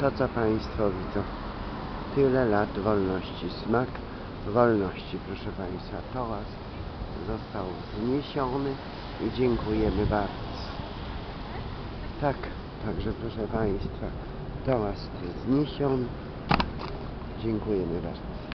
to co Państwo widzą. Tyle lat wolności, smak wolności, proszę Państwa. Tołaz został zniesiony i dziękujemy bardzo. Tak, także proszę Państwa, tołaz jest zniesiony. Dziękujemy bardzo.